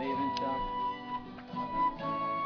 leaving, Chuck?